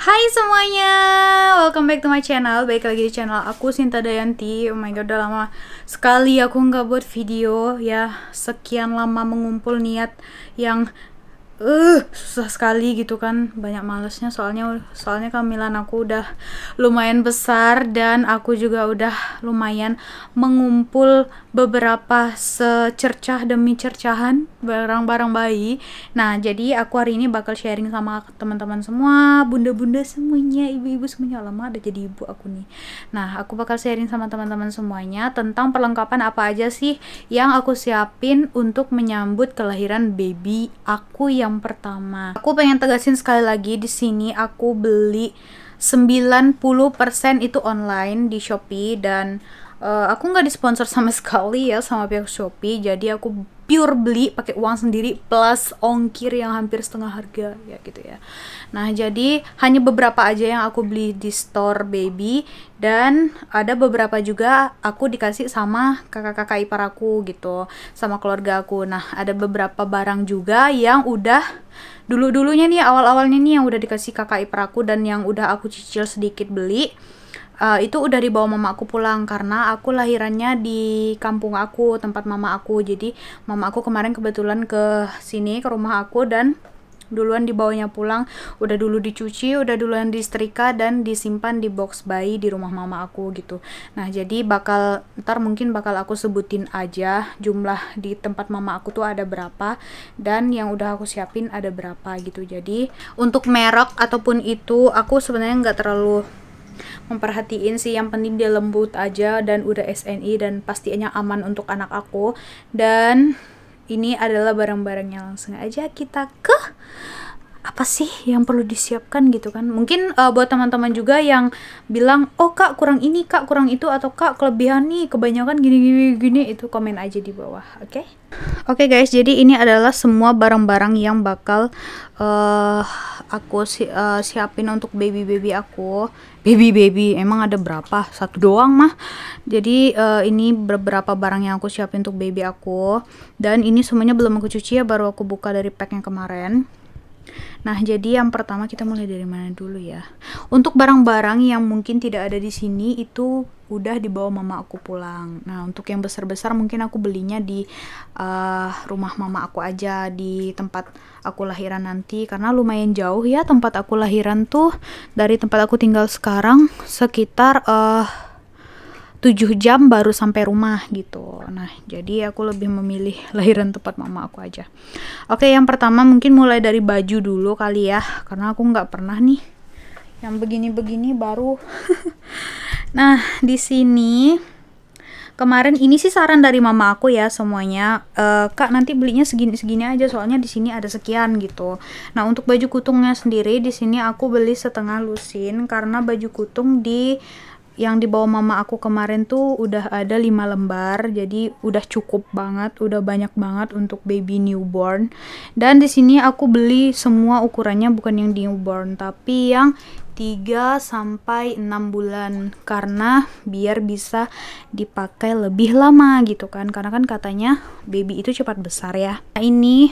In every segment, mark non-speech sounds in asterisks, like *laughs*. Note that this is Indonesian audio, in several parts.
Hai semuanya, welcome back to my channel. Baik lagi di channel aku Sinta Dayanti. Oh my god, udah lama sekali aku nggak buat video Ya, sekian lama mengumpul niat yang uh, susah sekali gitu kan. Banyak malesnya. Soalnya soalnya kehamilan aku udah lumayan besar dan aku juga udah lumayan mengumpul beberapa secercah demi cercahan barang-barang bayi. Nah jadi aku hari ini bakal sharing sama teman-teman semua bunda-bunda semuanya ibu-ibu semuanya. Lama ada jadi ibu aku nih. Nah aku bakal sharing sama teman-teman semuanya tentang perlengkapan apa aja sih yang aku siapin untuk menyambut kelahiran baby aku yang yang pertama. Aku pengen tegasin sekali lagi di sini aku beli 90% itu online di Shopee dan uh, aku nggak disponsor sama *laughs* sekali ya sama pihak Shopee. Jadi aku pure beli pakai uang sendiri plus ongkir yang hampir setengah harga ya gitu ya. Nah jadi hanya beberapa aja yang aku beli di store baby dan ada beberapa juga aku dikasih sama kakak-kakak ipar aku gitu sama keluarga aku. Nah ada beberapa barang juga yang udah dulu-dulunya nih awal-awalnya nih yang udah dikasih kakak ipar aku dan yang udah aku cicil sedikit beli uh, itu udah dibawa mama aku pulang karena aku lahirannya di kampung aku tempat mama aku. Jadi mama aku kemarin kebetulan ke sini ke rumah aku dan duluan dibawanya pulang. Udah dulu dicuci udah duluan disetrika dan disimpan di box bayi di rumah mama aku gitu. Nah jadi bakal ntar mungkin bakal aku sebutin aja jumlah di tempat mama aku tuh ada berapa dan yang udah aku siapin ada berapa gitu. Jadi untuk merek ataupun itu aku sebenarnya nggak terlalu memperhatiin sih yang penting dia lembut aja dan udah SNI dan pastinya aman untuk anak aku. Dan ini adalah barang-barangnya langsung aja kita ke apa sih yang perlu disiapkan gitu kan? Mungkin uh, buat teman-teman juga yang bilang oh kak kurang ini kak kurang itu atau kak kelebihan nih kebanyakan gini gini gini itu komen aja di bawah oke? Okay? oke okay guys jadi ini adalah semua barang-barang yang bakal uh, aku si uh, siapin untuk baby baby aku. Baby baby emang ada berapa? Satu doang mah. Jadi uh, ini beberapa barang yang aku siapin untuk baby aku. Dan ini semuanya belum aku cuci ya baru aku buka dari pack yang kemarin Nah, jadi yang pertama kita mulai dari mana dulu ya? Untuk barang-barang yang mungkin tidak ada di sini itu udah dibawa mama aku pulang. Nah, untuk yang besar-besar mungkin aku belinya di uh, rumah mama aku aja di tempat aku lahiran nanti karena lumayan jauh ya tempat aku lahiran tuh dari tempat aku tinggal sekarang sekitar uh, 7 jam baru sampai rumah gitu. Nah, jadi aku lebih memilih *laughs* lahiran tempat mama aku aja. Oke, yang pertama mungkin mulai dari baju dulu kali ya, karena aku nggak pernah nih yang begini-begini baru. *laughs* nah, di sini kemarin ini sih saran dari mama aku ya semuanya uh, kak nanti belinya segini segini aja soalnya di sini ada sekian gitu nah untuk baju kutungnya sendiri di sini aku beli setengah lusin karena baju kutung di yang dibawa mama aku kemarin tuh udah ada lima lembar jadi udah cukup banget udah banyak banget untuk baby newborn. Dan di sini aku beli semua ukurannya bukan yang newborn tapi yang 3 sampai 6 bulan karena biar bisa dipakai lebih lama gitu kan. Karena kan katanya baby itu cepat besar ya. Nah, ini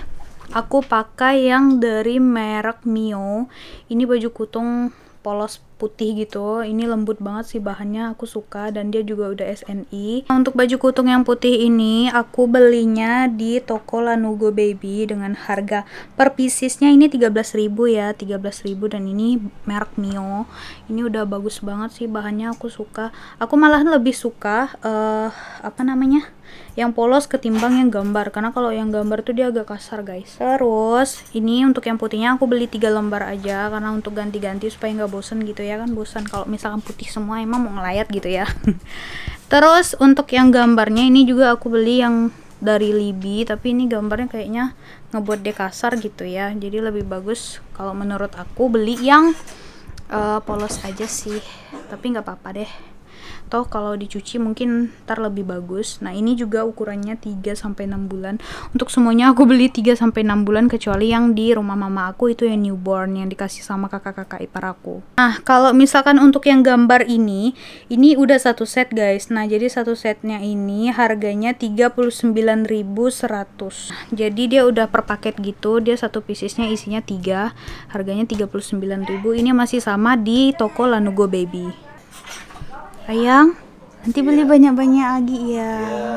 aku pakai yang dari merek Mio. Ini baju kutung polos putih gitu. Ini lembut banget sih bahannya aku suka. Dan dia juga udah SNI untuk baju kutung yang putih ini aku belinya di toko Lanugo Baby dengan harga per piecesnya ini 13.000 ya 13.000 dan ini merek Mio. Ini udah bagus banget sih bahannya aku suka. Aku malah lebih suka uh, apa namanya yang polos ketimbang yang gambar. Karena kalau yang gambar tuh dia agak kasar guys. Terus ini untuk yang putihnya aku beli tiga lembar aja. Karena untuk ganti-ganti supaya nggak bosen gitu ya. Kan bosan kalau misalkan putih semua emang mau ngelayat gitu ya. *laughs* Terus untuk yang gambarnya ini juga aku beli yang dari Libi tapi ini gambarnya kayaknya ngebuat dia kasar gitu ya. Jadi lebih bagus kalau menurut aku beli yang uh, polos aja sih. Tapi nggak apa-apa deh toh kalau dicuci mungkin ntar lebih bagus. Nah ini juga ukurannya 3 sampai 6 bulan. Untuk semuanya aku beli 3 sampai 6 bulan kecuali yang di rumah mama aku itu yang newborn yang dikasih sama kakak-kakak ipar aku. Nah kalau misalkan untuk yang gambar ini ini udah satu set guys. Nah jadi satu setnya ini harganya 39.100 jadi dia udah per paket gitu. Dia satu piecesnya isinya 3 harganya 39.000 ini masih sama di toko Lanugo Baby Ayang, nanti beli banyak-banyak lagi ya. Iya.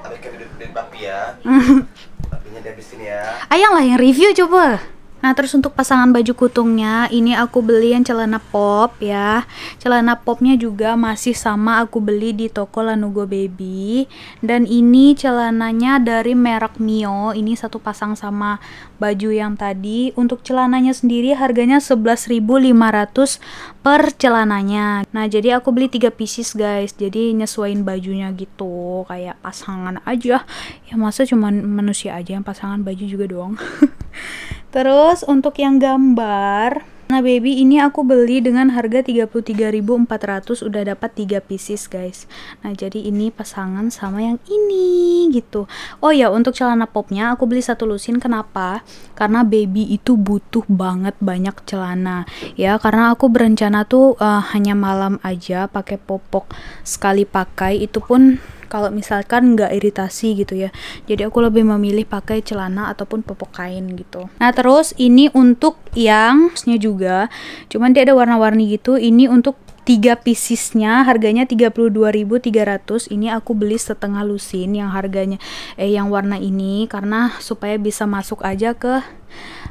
Tapi ke papi ya. *laughs* Papinya dihabisin ya. Ayang lah yang review coba. Nah terus untuk pasangan baju kutungnya ini aku beli yang celana pop ya. Celana popnya juga masih sama aku beli di toko Lanugo Baby. Dan ini celananya dari merek Mio. Ini satu pasang sama baju yang tadi. Untuk celananya sendiri harganya 11.500 per celananya. Nah jadi aku beli 3 pieces guys. Jadi nyesuaiin bajunya gitu. Kayak pasangan aja. Ya masa cuma manusia aja yang pasangan baju juga doang *laughs* Terus untuk yang gambar, nah baby ini aku beli dengan harga 33.400 udah dapat 3 pieces guys. Nah, jadi ini pasangan sama yang ini gitu. Oh ya, untuk celana popnya aku beli satu lusin kenapa? Karena baby itu butuh banget banyak celana. Ya, karena aku berencana tuh uh, hanya malam aja pakai popok sekali pakai itu pun kalau misalkan nggak iritasi gitu ya. Jadi aku lebih memilih pakai celana ataupun popok kain gitu. Nah terus ini untuk yang juga. Cuman dia ada warna-warni gitu. Ini untuk tiga piecesnya harganya 32.300 ini aku beli setengah lusin yang harganya eh yang warna ini. Karena supaya bisa masuk aja ke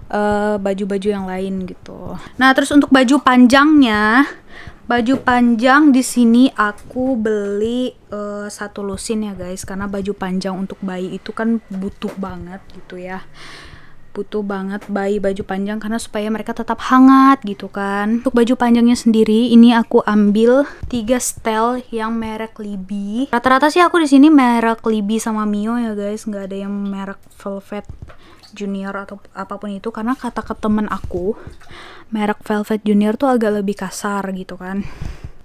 eh, baju-baju uh, yang lain gitu. Nah terus untuk baju panjangnya baju panjang di sini aku beli uh, satu lusin ya guys. Karena baju panjang untuk bayi itu kan butuh banget gitu ya. Butuh banget bayi baju panjang karena supaya mereka tetap hangat gitu kan. Untuk baju panjangnya sendiri ini aku ambil tiga style yang merek Libi rata-rata sih aku di sini merek Libi sama Mio ya guys. Nggak ada yang merek Velvet Junior atau apa pun itu karena kata ke temen aku merek Velvet Junior tuh agak lebih kasar gitu kan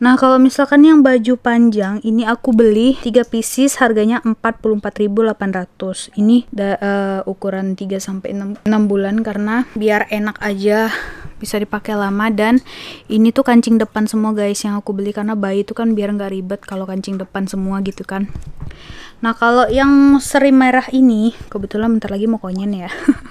Nah, kalau misalkan yang baju panjang ini aku beli 3 pieces harganya 44.800. Ini da, uh, ukuran 3 sampai 6, 6 bulan karena biar enak aja bisa dipakai lama dan ini tuh kancing depan semua guys yang aku beli karena bayi itu kan biar nggak ribet kalau kancing depan semua gitu kan. Nah, kalau yang seri merah ini kebetulan bentar lagi mau konyen ya.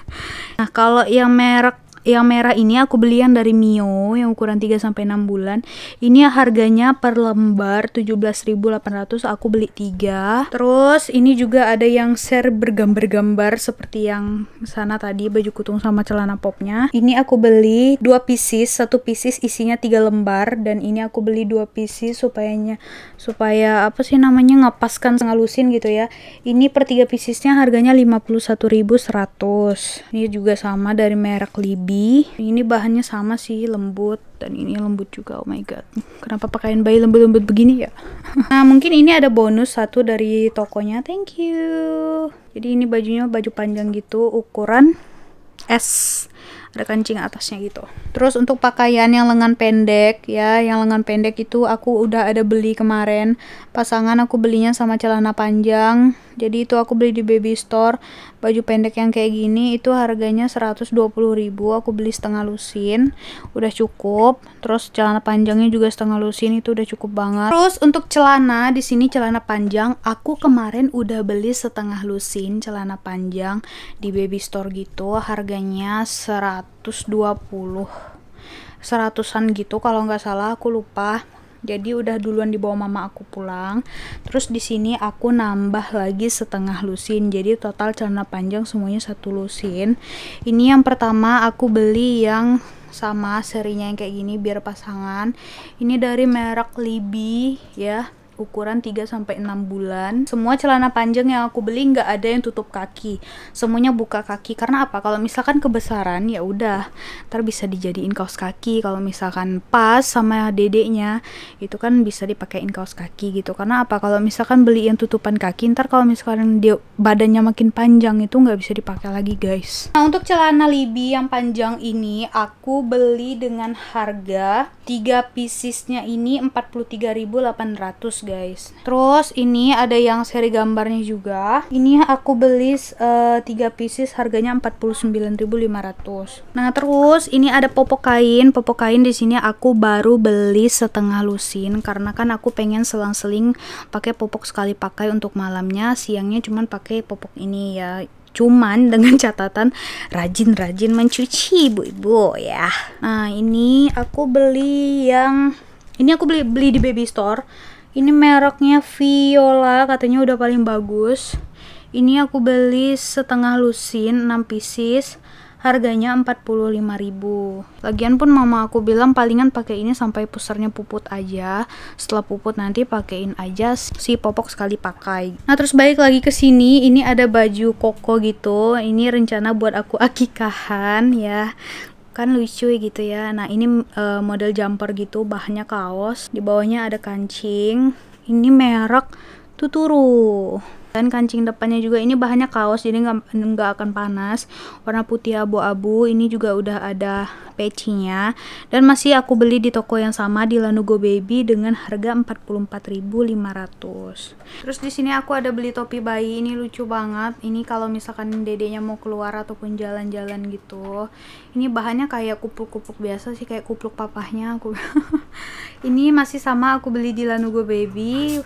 *laughs* nah, kalau yang merek yang merah ini aku beli yang dari Mio yang ukuran 3 sampai 6 bulan. Ini harganya per lembar 17.800 aku beli 3. Terus ini juga ada yang share bergambar-gambar seperti yang sana tadi baju kutung sama celana popnya. Ini aku beli 2 pieces, satu pieces isinya 3 lembar dan ini aku beli 2 pieces supayanya supaya apa sih namanya ngepaskan ngalusin gitu ya. Ini per 3 piecesnya harganya 51.100. Ini juga sama dari merek Libby ini bahannya sama sih lembut. Dan ini lembut juga oh my god. Kenapa pakaian bayi lembut-lembut begini ya? *laughs* Nah mungkin ini ada bonus satu dari tokonya. Thank you. Jadi ini bajunya baju panjang gitu ukuran S. Ada kancing atasnya gitu. Terus untuk pakaian yang lengan pendek ya yang lengan pendek itu aku udah ada beli kemarin. Pasangan aku belinya sama celana panjang. Jadi itu aku beli di baby store baju pendek yang kayak gini itu harganya 120.000 aku beli setengah lusin udah cukup. Terus celana panjangnya juga setengah lusin itu udah cukup banget. Terus untuk celana di sini celana panjang aku kemarin udah beli setengah lusin celana panjang di baby store gitu harganya 100 120 seratusan gitu kalau nggak salah aku lupa jadi udah duluan dibawa mama aku pulang. Terus di sini aku nambah lagi setengah lusin. Jadi total celana panjang semuanya satu lusin. Ini yang pertama aku beli yang sama serinya yang kayak gini biar pasangan. Ini dari merek Libi ya ukuran 3 sampai 6 bulan. Semua celana panjang yang aku beli nggak ada yang tutup kaki. Semuanya buka kaki. Karena apa? Kalau misalkan kebesaran ya udah, ntar bisa dijadiin kaos kaki. Kalau misalkan pas sama dedeknya, itu kan bisa dipakein kaos kaki gitu. Karena apa? Kalau misalkan beli yang tutupan kaki, ntar kalau misalkan dia badannya makin panjang itu nggak bisa dipakai lagi guys. Nah untuk celana libi yang panjang ini aku beli dengan harga 3 piecesnya ini 43.800 guys terus ini ada yang seri gambarnya juga. Ini aku beli uh, 3 pieces harganya 49.500 nah terus ini ada popok kain. Popok kain di sini aku baru beli setengah lusin karena kan aku pengen selang-seling pakai popok sekali pakai untuk malamnya. Siangnya cuman pakai popok ini ya. Cuman *laughs* dengan catatan rajin-rajin mencuci ibu-ibu ya. Nah ini aku beli yang ini aku beli beli di baby store ini mereknya Viola katanya udah paling bagus. Ini aku beli setengah lusin 6 pieces. Harganya 45.000 lagian pun mama aku bilang palingan pakai ini sampai pusarnya puput aja. Setelah puput nanti pakein aja si popok sekali pakai. Nah terus balik lagi ke sini. Ini ada baju koko gitu. Ini rencana buat aku akikahan ya kan lucu gitu ya. Nah ini uh, model jumper gitu bahannya kaos di bawahnya ada kancing. Ini merek tuturu dan kancing depannya juga ini bahannya kaos jadi nggak akan panas. Warna putih abu-abu ini juga udah ada patchnya dan masih aku beli di toko yang sama di Lanugo Baby dengan harga 44.500 terus di sini aku ada beli topi bayi ini lucu banget. Ini kalau misalkan dedenya mau keluar ataupun jalan-jalan gitu ini bahannya kayak kupluk-kupluk biasa sih kayak kupluk papahnya aku. *laughs* Ini masih sama aku beli di Lanugo Baby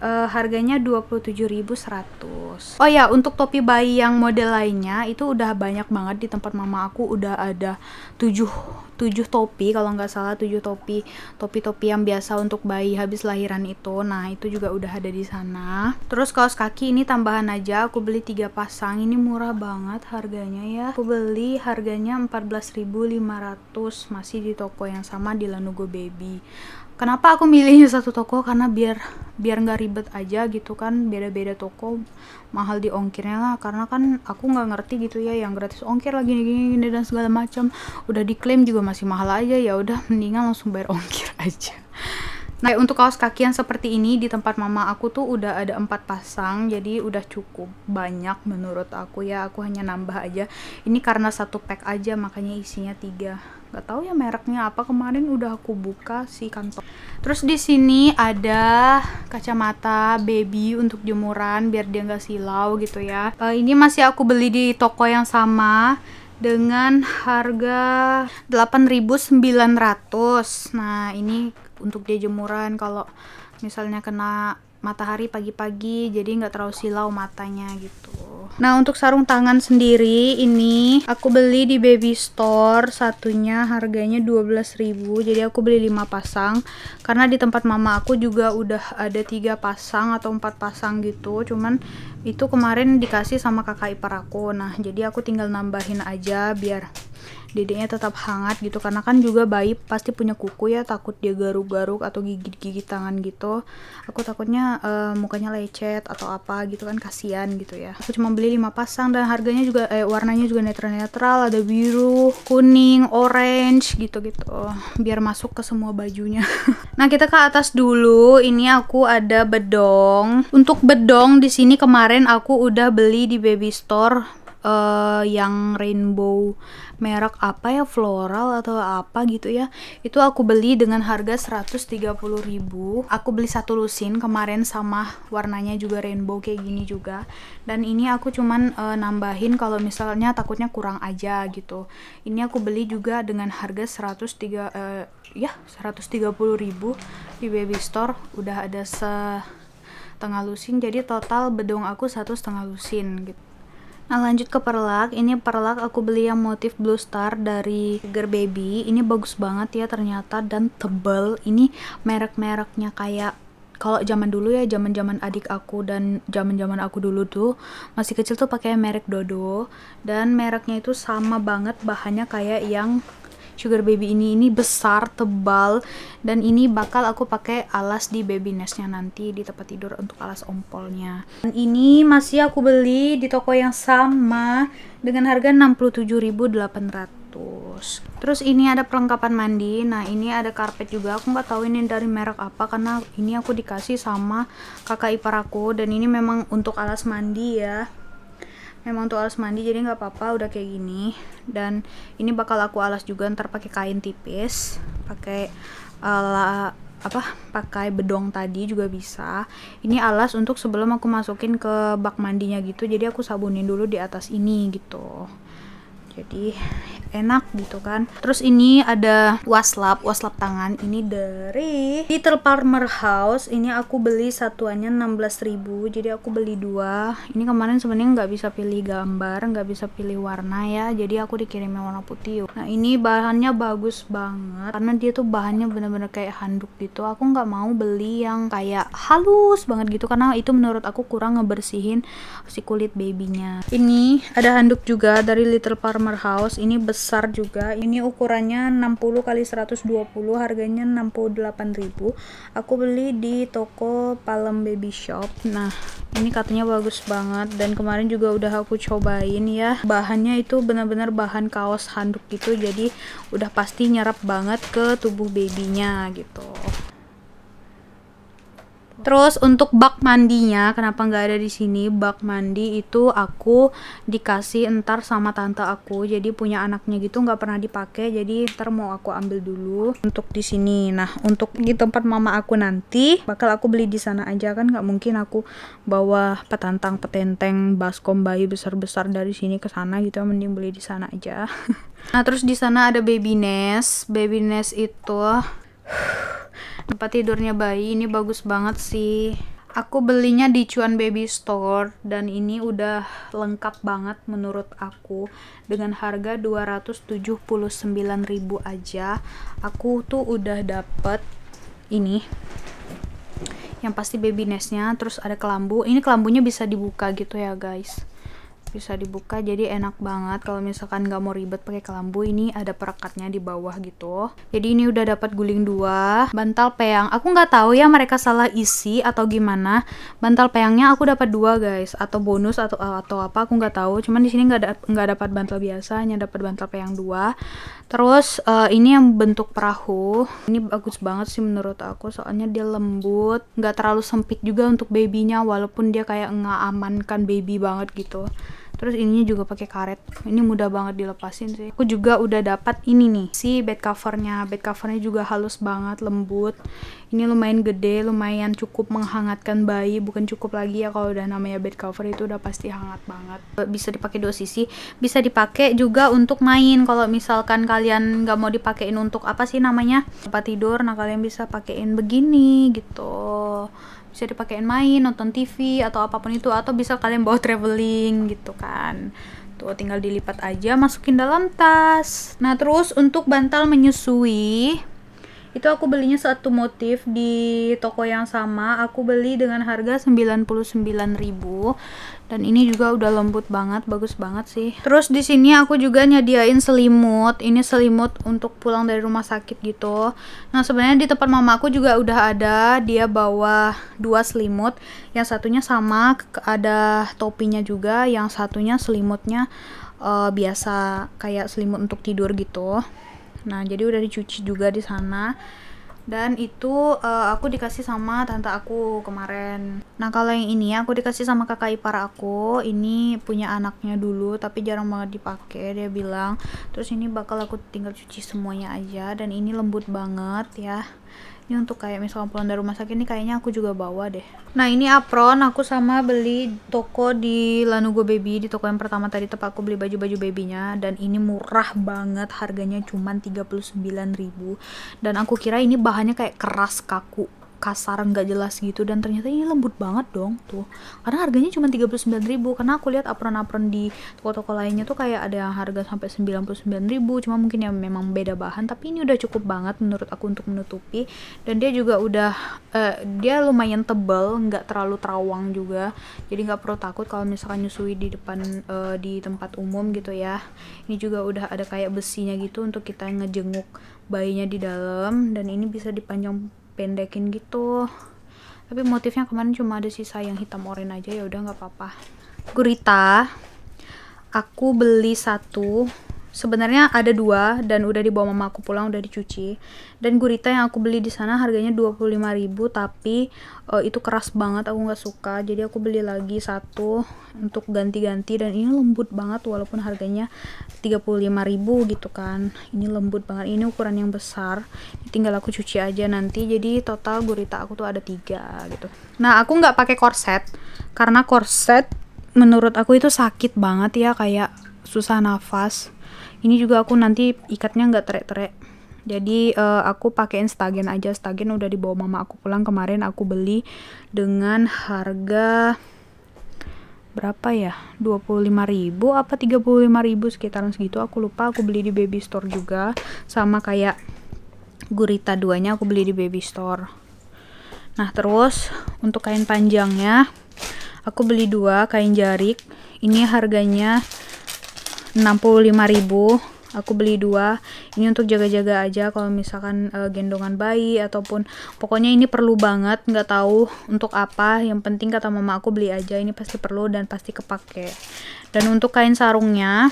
uh, harganya 27.100. Oh ya, untuk topi bayi yang model lainnya itu udah banyak banget di tempat mama aku udah ada 7 7 topi kalau nggak salah 7 topi topi-topi yang biasa untuk bayi habis lahiran itu. Nah, itu juga udah ada di sana. Terus kaos kaki ini tambahan aja aku beli 3 pasang. Ini murah banget harganya ya. Aku beli harganya 14.500 masih di toko yang sama di Lanugo Baby kenapa aku milihnya satu toko? Karena biar biar nggak ribet aja gitu kan beda-beda toko mahal di ongkirnya lah. Karena kan aku nggak ngerti gitu ya yang gratis ongkir lagi gini, gini dan segala macam. Udah diklaim juga masih mahal aja ya udah mendingan langsung bayar ongkir *laughs* aja. Nah untuk kaos kaki yang seperti ini di tempat mama aku tuh udah ada empat pasang jadi udah cukup banyak menurut aku ya. Aku hanya nambah aja. Ini karena satu pack aja makanya isinya tiga nggak tahu ya mereknya apa. Kemarin udah aku buka si kantong terus di sini ada kacamata baby untuk jemuran biar dia nggak silau gitu ya. Uh, ini masih aku beli di toko yang sama dengan harga 8.900 nah ini untuk dia jemuran kalau misalnya kena matahari pagi-pagi jadi nggak terlalu silau matanya gitu nah untuk sarung tangan sendiri ini aku beli di baby store satunya harganya 12.000 jadi aku beli 5 pasang. Karena di tempat mama aku juga udah ada tiga pasang atau empat pasang gitu. Cuman itu kemarin dikasih sama kakak ipar aku. Nah jadi aku tinggal nambahin aja biar dedeknya tetap hangat gitu. Karena kan juga bayi pasti punya kuku ya takut dia garuk-garuk atau gigit-gigit tangan gitu. Aku takutnya uh, mukanya lecet atau apa gitu kan kasihan gitu ya. Aku cuma beli 5 pasang dan harganya juga eh warnanya juga netral-netral. Ada biru kuning orange gitu-gitu. Biar masuk ke semua bajunya. *laughs* Nah kita ke atas dulu. Ini aku ada bedong. Untuk bedong di sini kemarin aku udah beli di baby store uh, yang rainbow merek apa ya? Floral atau apa gitu ya? Itu aku beli dengan harga 130.000 aku beli satu lusin kemarin sama warnanya juga rainbow kayak gini juga. Dan ini aku cuman uh, nambahin kalau misalnya takutnya kurang aja gitu. Ini aku beli juga dengan harga 103 uh, ya 130.000 di baby store. Udah ada setengah lusin jadi total bedong aku satu setengah lusin gitu Nah lanjut ke perlak, ini perlak aku beli yang motif blue star dari Tiger Baby. Ini bagus banget ya ternyata dan tebel. Ini merek-mereknya kayak kalau zaman dulu ya zaman zaman adik aku dan zaman zaman aku dulu tuh masih kecil tuh pakai merek Dodo. Dan mereknya itu sama banget bahannya kayak yang sugar baby ini ini besar tebal dan ini bakal aku pakai alas di baby nestnya nanti di tempat tidur untuk alas ompolnya. Dan ini masih aku beli di toko yang sama dengan harga 67.800 terus ini ada perlengkapan mandi. Nah ini ada karpet juga. Aku nggak tahu ini dari merek apa karena ini aku dikasih sama kakak ipar aku. Dan ini memang untuk alas mandi ya memang untuk alas mandi jadi nggak apa-apa udah kayak gini. Dan ini bakal aku alas juga ntar pakai kain tipis pakai ala apa pakai bedong tadi juga bisa. Ini alas untuk sebelum aku masukin ke bak mandinya gitu jadi aku sabunin dulu di atas ini gitu jadi enak gitu kan. Terus ini ada waslap waslap tangan. Ini dari Little Farmer House. Ini aku beli satuannya 16.000 jadi aku beli dua. Ini kemarin sebenarnya nggak bisa pilih gambar nggak bisa pilih warna ya. Jadi aku dikirimnya warna putih. Nah ini bahannya bagus banget. Karena dia tuh bahannya bener-bener kayak handuk gitu. Aku nggak mau beli yang kayak halus banget gitu. Karena itu menurut aku kurang ngebersihin si kulit babynya. Ini ada handuk juga dari Little Farmer Summer House ini besar juga. Ini ukurannya 60 kali 120 harganya 68.000 aku beli di toko Palem Baby Shop. Nah ini katanya bagus banget dan kemarin juga udah aku cobain ya. Bahannya itu benar-benar bahan kaos handuk gitu jadi udah pasti nyerap banget ke tubuh babynya gitu Terus untuk bak mandinya, kenapa nggak ada di sini? Bak mandi itu aku dikasih entar sama tante aku, jadi punya anaknya gitu nggak pernah dipakai, jadi ntar mau aku ambil dulu untuk di sini. Nah untuk di tempat mama aku nanti bakal aku beli di sana aja kan nggak mungkin aku bawa petantang petenteng baskom bayi besar-besar dari sini ke sana gitu, mending beli di sana aja. *laughs* nah terus di sana ada baby nest, baby nest itu tempat tidurnya bayi ini bagus banget sih. Aku belinya di Cuan Baby Store dan ini udah lengkap banget menurut aku. Dengan harga 279.000 aja aku tuh udah dapet ini. Yang pasti baby nestnya terus ada kelambu. Ini kelambunya bisa dibuka gitu ya guys bisa dibuka jadi enak banget. Kalau misalkan nggak mau ribet pakai kelambu ini ada perekatnya di bawah gitu. Jadi ini udah dapat guling dua. Bantal peyang aku nggak tahu ya mereka salah isi atau gimana. Bantal peyangnya aku dapat dua guys. Atau bonus atau atau apa aku nggak tahu. Cuman di sini nggak da nggak dapat bantal biasa hanya dapat bantal peyang dua. Terus uh, ini yang bentuk perahu. Ini bagus banget sih menurut aku soalnya dia lembut nggak terlalu sempit juga untuk babynya walaupun dia kayak nggak amankan baby banget gitu terus ininya juga pakai karet. Ini mudah banget dilepasin sih. Aku juga udah dapat ini nih si bed covernya. Bed covernya juga halus banget lembut. Ini lumayan gede lumayan cukup menghangatkan bayi. Bukan cukup lagi ya kalau udah namanya bed cover itu udah pasti hangat banget. Bisa dipakai dua sisi. Bisa dipakai juga untuk main. Kalau misalkan kalian nggak mau dipakein untuk apa sih namanya? Tempat tidur nah kalian bisa pakein begini gitu bisa dipakein main nonton TV atau apa pun itu atau bisa kalian bawa traveling gitu kan. Tuh tinggal dilipat aja masukin dalam tas. Nah terus untuk bantal menyusui itu aku belinya satu motif di toko yang sama. Aku beli dengan harga 99.000 dan ini juga udah lembut banget bagus banget sih. Terus di sini aku juga nyediain selimut. Ini selimut untuk pulang dari rumah sakit gitu. Nah sebenarnya di tempat mama aku juga udah ada. Dia bawa dua selimut. Yang satunya sama ada topinya juga. Yang satunya selimutnya uh, biasa kayak selimut untuk tidur gitu Nah, jadi udah dicuci juga di sana. Dan itu uh, aku dikasih sama tante aku kemarin. Nah, kalau yang ini aku dikasih sama kakak ipar aku. Ini punya anaknya dulu tapi jarang banget dipakai, dia bilang. Terus ini bakal aku tinggal cuci semuanya aja dan ini lembut banget ya ini untuk kayak misalnya pulang dari rumah sakit ini kayaknya aku juga bawa deh. Nah ini apron aku sama beli toko di Lanugo Baby. Di toko yang pertama tadi tempat aku beli baju-baju babynya. Dan ini murah banget harganya cuma 39.000 dan aku kira ini bahannya kayak keras kaku kasar nggak jelas gitu. Dan ternyata ini lembut banget dong tuh. Karena harganya cuma 39.000 karena aku lihat apron-apron di toko-toko lainnya tuh kayak ada yang harga sampai 99.000 cuma mungkin ya memang beda bahan. Tapi ini udah cukup banget menurut aku untuk menutupi. Dan dia juga udah uh, dia lumayan tebal nggak terlalu terawang juga. Jadi nggak perlu takut kalau misalkan nyusui di depan uh, di tempat umum gitu ya. Ini juga udah ada kayak besinya gitu untuk kita ngejenguk bayinya di dalam. Dan ini bisa dipanjang pendekin gitu. Tapi motifnya kemarin cuma ada sisa yang hitam oranye aja ya udah nggak apa-apa. Gurita aku beli satu sebenarnya ada dua dan udah dibawa mama aku pulang udah dicuci. Dan gurita yang aku beli di sana harganya 25.000 tapi uh, itu keras banget aku nggak suka. Jadi aku beli lagi satu untuk ganti-ganti dan ini lembut banget walaupun harganya 35.000 gitu kan. Ini lembut banget ini ukuran yang besar. Tinggal aku cuci aja nanti. Jadi total gurita aku tuh ada tiga gitu. Nah aku nggak pakai korset karena korset menurut aku itu sakit banget ya kayak susah nafas ini juga aku nanti ikatnya nggak terek-terek jadi uh, aku pakai stagen aja. Stagen udah dibawa mama aku pulang kemarin. Aku beli dengan harga berapa ya? 25.000 apa 35.000 sekitaran segitu. Aku lupa. Aku beli di baby store juga. Sama kayak gurita duanya aku beli di baby store. Nah terus untuk kain panjangnya aku beli dua kain jarik. Ini harganya 65.000 aku beli dua. Ini untuk jaga-jaga aja kalau misalkan uh, gendongan bayi ataupun pokoknya ini perlu banget nggak tahu untuk apa. Yang penting kata mama aku beli aja ini pasti perlu dan pasti kepake. Dan untuk kain sarungnya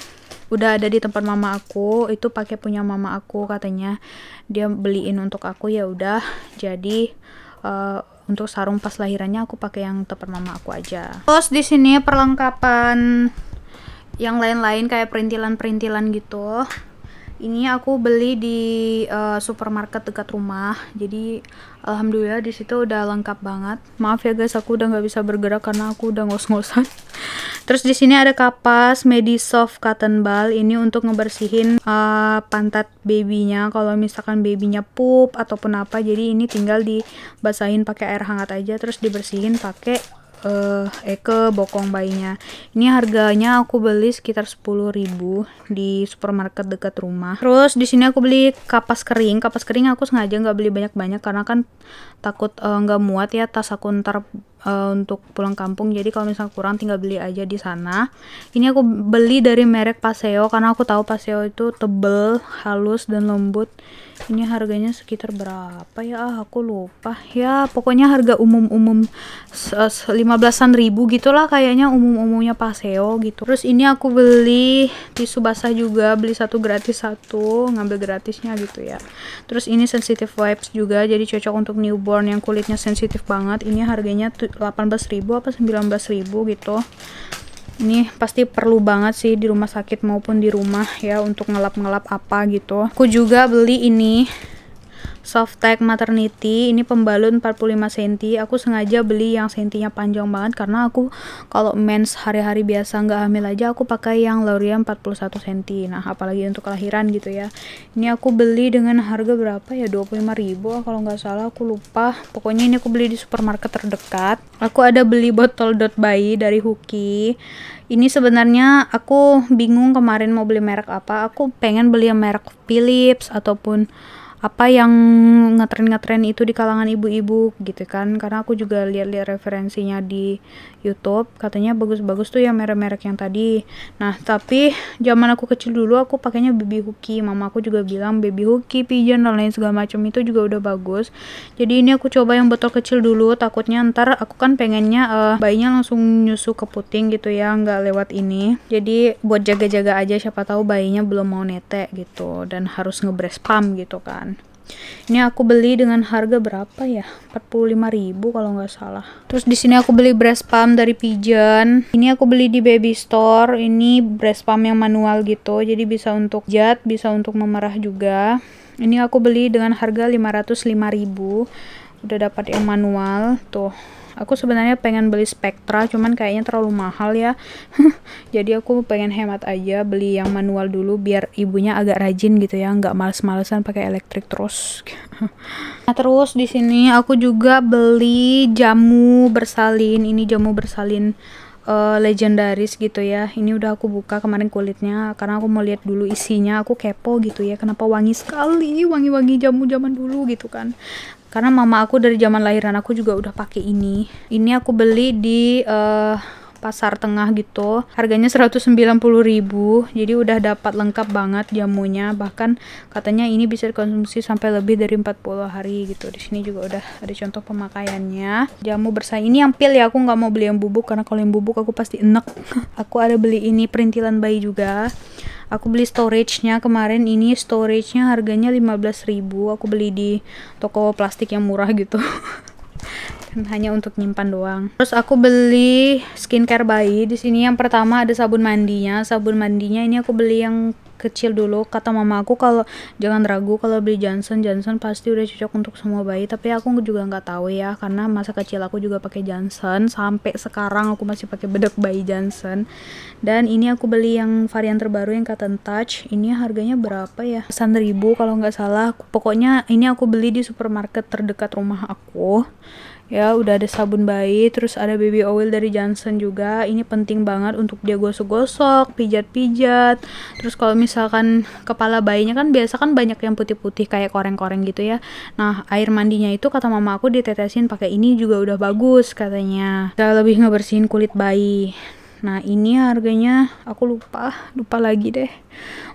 udah ada di tempat mama aku itu pakai punya mama aku katanya. Dia beliin untuk aku ya udah. Jadi uh, untuk sarung pas lahirannya aku pakai yang tempat mama aku aja. Terus di sini perlengkapan yang lain-lain kayak perintilan-perintilan gitu. Ini aku beli di uh, supermarket dekat rumah. Jadi alhamdulillah di situ udah lengkap banget. Maaf ya guys aku udah nggak bisa bergerak karena aku udah ngos-ngosan. *laughs* Terus di sini ada kapas Medisoft cotton ball. Ini untuk ngebersihin uh, pantat babynya. Kalau misalkan babynya pup ataupun apa jadi ini tinggal dibasahin pakai air hangat aja terus dibersihin pakai uh, Eke bokong bayinya. Ini harganya aku beli sekitar 10.000 di supermarket dekat rumah. Terus di sini aku beli kapas kering. Kapas kering aku sengaja nggak beli banyak-banyak karena kan takut eh, nggak uh, muat ya tas aku ntar uh, untuk pulang kampung. Jadi kalau misalnya kurang tinggal beli aja di sana. Ini aku beli dari merek Paseo karena aku tahu Paseo itu tebel halus dan lembut. Ini harganya sekitar berapa ya? Ah aku lupa. Ya pokoknya harga umum-umum 15-an ribu gitulah kayaknya umum-umumnya Paseo gitu. Terus ini aku beli tisu basah juga beli satu gratis satu ngambil gratisnya gitu ya. Terus ini sensitive wipes juga jadi cocok untuk newborn yang kulitnya sensitif banget. Ini harganya 18.000 apa 19.000 gitu. Ini pasti perlu banget sih di rumah sakit maupun di rumah ya untuk ngelap-ngelap apa gitu. Aku juga beli ini soft tag maternity ini pembalut 45 cm aku sengaja beli yang sentinya panjang banget karena aku kalau mens hari-hari biasa nggak hamil aja aku pakai yang L'Oreal 41 cm nah apalagi untuk kelahiran gitu ya. Ini aku beli dengan harga berapa ya? 25.000 kalau nggak salah aku lupa. Pokoknya ini aku beli di supermarket terdekat. Aku ada beli botol dot bayi dari Huki. Ini sebenarnya aku bingung kemarin mau beli merek apa. Aku pengen beli yang merek Philips ataupun apa yang ngetren-ngetren itu di kalangan ibu-ibu gitu kan. Karena aku juga lihat-lihat referensinya di YouTube katanya bagus-bagus tuh yang merek-merek yang tadi. Nah tapi zaman aku kecil dulu aku pakainya baby hooky. Mama aku juga bilang baby hooky pigeon dan lain segala macam itu juga udah bagus. Jadi ini aku coba yang botol kecil dulu takutnya ntar aku kan pengennya uh, bayinya langsung nyusu ke puting gitu ya nggak lewat ini. Jadi buat jaga-jaga aja siapa tahu bayinya belum mau netek gitu dan harus ngebreast pump gitu kan ini aku beli dengan harga berapa ya? 45.000 kalau nggak salah. Terus di sini aku beli breast pump dari Pigeon. Ini aku beli di baby store. Ini breast pump yang manual gitu. Jadi bisa untuk jat bisa untuk memerah juga. Ini aku beli dengan harga 505.000 udah dapat yang manual. Tuh aku sebenarnya pengen beli Spectra cuman kayaknya terlalu mahal ya. *laughs* Jadi aku pengen hemat aja beli yang manual dulu biar ibunya agak rajin gitu ya nggak males-malesan pakai elektrik terus. *laughs* Nah terus di sini aku juga beli jamu bersalin. Ini jamu bersalin uh, legendaris gitu ya. Ini udah aku buka kemarin kulitnya karena aku mau lihat dulu isinya. Aku kepo gitu ya kenapa wangi sekali wangi-wangi jamu zaman dulu gitu kan karena mama aku dari zaman lahiran aku juga udah pakai ini. Ini aku beli di uh, pasar tengah gitu. Harganya 190.000 jadi udah dapat lengkap banget jamunya. Bahkan katanya ini bisa dikonsumsi sampai lebih dari 40 hari gitu. Di sini juga udah ada contoh pemakaiannya. Jamu bersih. Ini yang pil ya aku nggak mau beli yang bubuk. Karena kalau yang bubuk aku pasti enek. *laughs* Aku ada beli ini perintilan bayi juga aku beli storage-nya kemarin. Ini storage-nya harganya 15.000 aku beli di toko plastik yang murah gitu *laughs* hanya untuk nyimpan doang. Terus aku beli skincare bayi. Di sini yang pertama ada sabun mandinya. Sabun mandinya ini aku beli yang kecil dulu. Kata mama aku kalau jangan ragu kalau beli Johnson. Johnson pasti udah cocok untuk semua bayi. Tapi aku juga nggak tahu ya karena masa kecil aku juga pakai Johnson. Sampai sekarang aku masih pakai bedak bayi Johnson. Dan ini aku beli yang varian terbaru yang Cotton Touch. Ini harganya berapa ya? Ribu kalau nggak salah. Pokoknya ini aku beli di supermarket terdekat rumah aku ya udah ada sabun bayi terus ada baby oil dari Johnson juga. Ini penting banget untuk dia gosok-gosok pijat-pijat. Terus kalau misalkan kepala bayinya kan biasa kan banyak yang putih-putih kayak koreng-koreng gitu ya. Nah air mandinya itu kata mama aku ditetesin pakai ini juga udah bagus katanya. Udah lebih ngebersihin kulit bayi nah ini harganya aku lupa lupa lagi deh.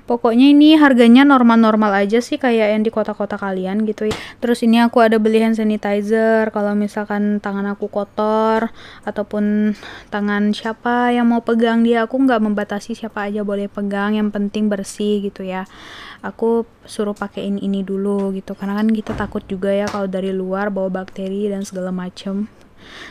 Pokoknya ini harganya normal-normal aja sih kayak yang di kota-kota kalian gitu ya. Terus ini aku ada beli hand sanitizer kalau misalkan tangan aku kotor ataupun tangan siapa yang mau pegang dia aku nggak membatasi siapa aja boleh pegang yang penting bersih gitu ya. Aku suruh pakein ini dulu gitu karena kan kita takut juga ya kalau dari luar bawa bakteri dan segala macem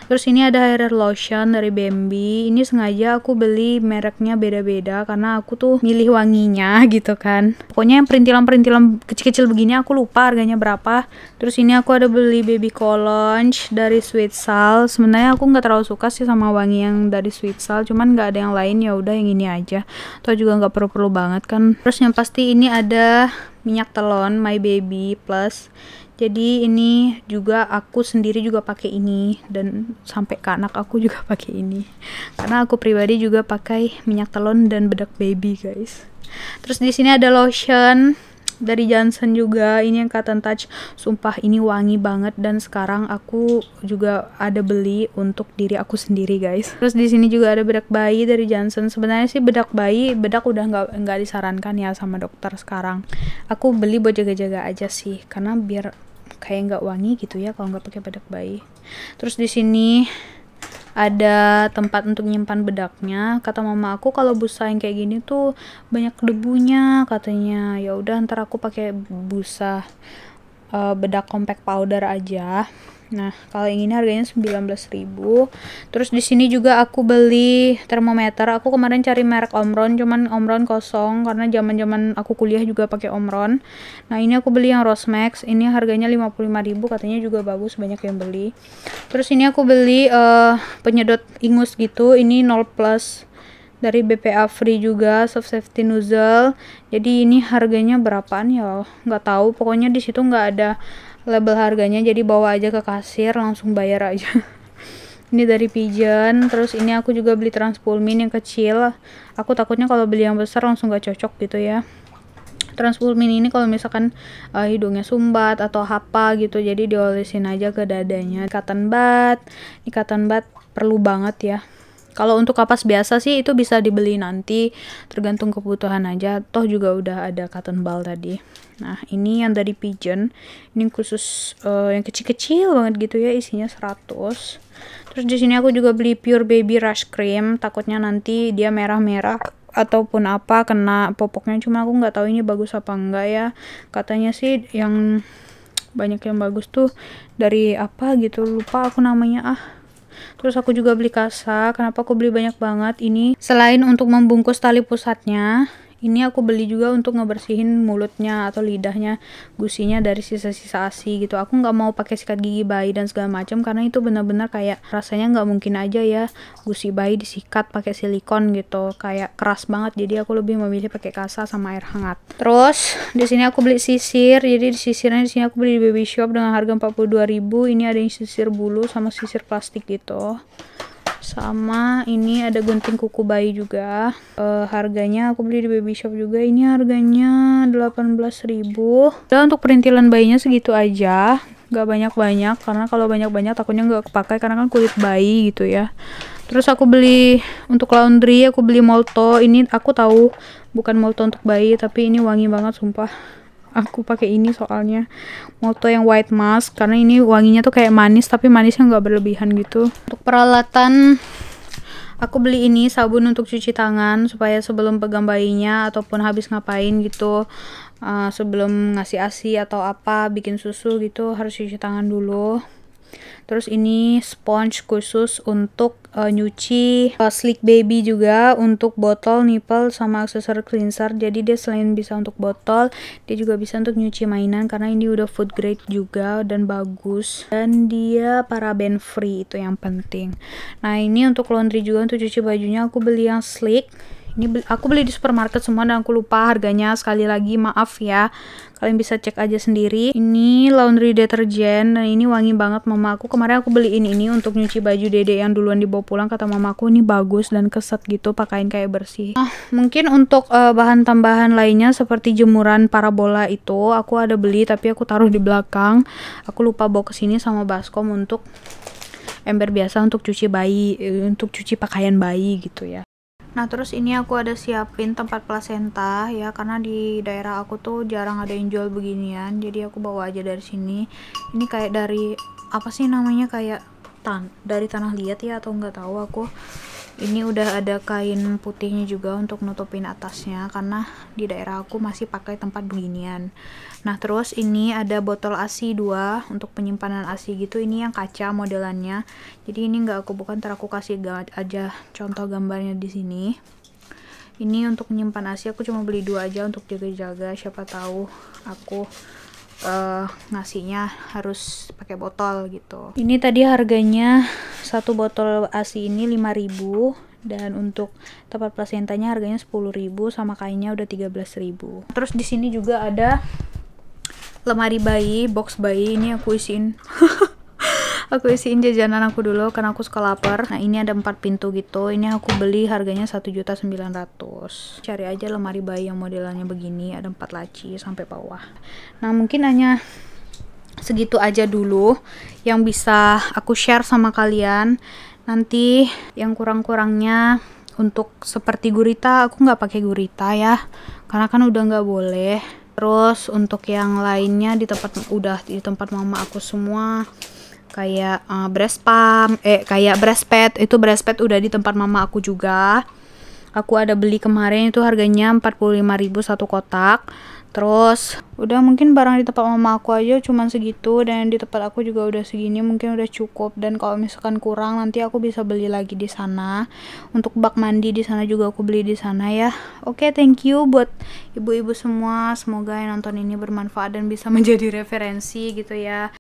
Terus ini ada hair lotion dari Bambi. Ini sengaja aku beli mereknya beda-beda karena aku tuh milih wanginya *laughs* gitu kan. Pokoknya yang perintilan-perintilan kecil-kecil begini aku lupa harganya berapa. Terus ini aku ada beli baby cologne dari Sweet Sal. Sebenarnya aku nggak terlalu suka sih sama wangi yang dari Sweet Sal, cuman nggak ada yang lain ya udah yang ini aja. Atau juga nggak perlu-perlu banget kan. Terus yang pasti ini ada minyak telon My Baby Plus jadi ini juga aku sendiri juga pakai ini dan sampai ke anak aku *laughs* juga pakai ini. Karena aku pribadi juga pakai minyak telon dan bedak baby guys. Terus di sini ada lotion dari Johnson juga. Ini yang cotton touch. Sumpah ini wangi banget. Dan sekarang aku juga ada beli untuk diri aku sendiri guys. Terus di sini juga ada bedak bayi dari Johnson. Sebenarnya sih bedak bayi bedak udah nggak nggak disarankan ya sama dokter sekarang. Aku beli buat jaga-jaga aja sih. Karena biar kayak nggak wangi gitu ya kalau nggak pakai bedak bayi. Terus di sini ada tempat untuk nyimpan bedaknya. Kata mama aku kalau busa yang kayak gini tuh banyak debunya katanya. Ya udah ntar aku pakai busa uh, bedak compact powder aja Nah, kalau yang ini harganya 19.000. Terus di sini juga aku beli termometer. Aku kemarin cari merek Omron, cuman Omron kosong karena zaman-zaman aku kuliah juga pakai Omron. Nah, ini aku beli yang Rosmax. Ini harganya 55.000, katanya juga bagus, banyak yang beli. Terus ini aku beli uh, penyedot ingus gitu. Ini 0 plus dari BPA free juga soft safety nozzle jadi ini harganya berapaan ya nggak tahu pokoknya di situ nggak ada label harganya jadi bawa aja ke kasir langsung bayar aja. *laughs* Ini dari Pigeon terus ini aku juga beli Transpulmin yang kecil. Aku takutnya kalau beli yang besar langsung gak cocok gitu ya. Transpulmin ini kalau misalkan uh, hidungnya sumbat atau apa gitu jadi diolesin aja ke dadanya. Ikatan bat ikatan bat perlu banget ya kalau untuk kapas biasa sih itu bisa dibeli nanti, tergantung kebutuhan aja. Toh juga udah ada cotton ball tadi. Nah, ini yang dari Pigeon. Ini khusus uh, yang kecil-kecil banget gitu ya, isinya 100. Terus di sini aku juga beli Pure Baby Rush Cream, takutnya nanti dia merah-merah ataupun apa kena popoknya cuma aku nggak tahu ini bagus apa enggak ya katanya sih yang banyak yang bagus tuh dari apa gitu lupa aku namanya ah terus aku juga beli kasa. Kenapa aku beli banyak banget? Ini selain untuk membungkus tali pusatnya ini aku beli juga untuk ngebersihin mulutnya atau lidahnya gusinya dari sisa-sisa asi gitu. Aku nggak mau pakai sikat gigi bayi dan segala macam karena itu benar-benar kayak rasanya nggak mungkin aja ya gusi bayi disikat pakai silikon gitu. Kayak keras banget. Jadi aku lebih memilih pakai kasa sama air hangat. Terus di sini aku beli sisir. Jadi di sisirnya di sini aku beli di baby shop dengan harga 42.000 ini ada yang sisir bulu sama sisir plastik gitu sama ini ada gunting kuku bayi juga. Uh, harganya aku beli di baby shop juga. Ini harganya 18.000 udah untuk perintilan bayinya segitu aja. Gak banyak-banyak karena kalau banyak-banyak takutnya nggak kepakai karena kan kulit bayi gitu ya. Terus aku beli untuk laundry aku beli molto. Ini aku tahu bukan molto untuk bayi tapi ini wangi banget sumpah aku pakai ini soalnya. Moto yang white mask karena ini wanginya tuh kayak manis tapi manisnya nggak berlebihan gitu. Untuk peralatan aku beli ini sabun untuk cuci tangan supaya sebelum pegang bayinya ataupun habis ngapain gitu uh, sebelum ngasih asi atau apa bikin susu gitu harus cuci tangan dulu terus ini sponge khusus untuk uh, nyuci uh, slick baby juga untuk botol nipple sama aksesoris cleanser. Jadi dia selain bisa untuk botol dia juga bisa untuk nyuci mainan karena ini udah food grade juga dan bagus. Dan dia paraben free itu yang penting. Nah ini untuk laundry juga untuk cuci bajunya aku beli yang slick ini aku beli di supermarket semua dan aku lupa harganya. Sekali lagi maaf ya. Kalian bisa cek aja sendiri. Ini laundry deterjen. Dan ini wangi banget mama aku. Kemarin aku beliin ini untuk nyuci baju dede yang duluan dibawa pulang kata mama aku. Ini bagus dan keset gitu pakaiin kayak bersih. Ah, mungkin untuk uh, bahan tambahan lainnya seperti jemuran parabola itu aku ada beli tapi aku taruh di belakang. Aku lupa bawa ke sini sama baskom untuk ember biasa untuk cuci bayi eh, untuk cuci pakaian bayi gitu ya Nah terus ini aku ada siapin tempat plasenta ya karena di daerah aku tuh jarang ada yang jual beginian jadi aku bawa aja dari sini. Ini kayak dari apa sih namanya kayak tan dari tanah liat ya atau nggak tahu aku. Ini udah ada kain putihnya juga untuk nutupin atasnya karena di daerah aku masih pakai tempat beginian. Nah, terus ini ada botol ASI 2 untuk penyimpanan ASI gitu. Ini yang kaca modelannya. Jadi ini nggak aku bukan, ntar aku kasih aja contoh gambarnya di sini. Ini untuk menyimpan ASI aku cuma beli dua aja untuk jaga-jaga. Siapa tahu aku uh, ngasihnya harus pakai botol gitu. Ini tadi harganya satu botol ASI ini 5000 dan untuk tempat plasentanya harganya 10.000 sama kainnya udah 13.000. Terus di sini juga ada lemari bayi, box bayi ini aku isiin. *laughs* aku isiin jajanan aku dulu karena aku suka lapar. Nah, ini ada empat pintu gitu. Ini aku beli harganya satu juta sembilan ratus. Cari aja lemari bayi yang modelannya begini, ada empat laci sampai bawah. Nah, mungkin hanya segitu aja dulu yang bisa aku share sama kalian nanti yang kurang-kurangnya untuk seperti gurita aku nggak pakai gurita ya karena kan udah nggak boleh terus untuk yang lainnya di tempat udah di tempat mama aku semua kayak uh, breast pump eh kayak breast pad. Itu breast pad udah di tempat mama aku juga. Aku ada beli kemarin itu harganya 45.000 satu kotak. Terus udah mungkin barang di tempat mama aku aja cuma segitu dan di tempat aku juga udah segini mungkin udah cukup. Dan kalau misalkan kurang nanti aku bisa beli lagi di sana. Untuk bak mandi di sana juga aku beli di sana ya. Oke okay, thank you buat ibu-ibu semua. Semoga yang nonton ini bermanfaat dan bisa *laughs* menjadi referensi gitu ya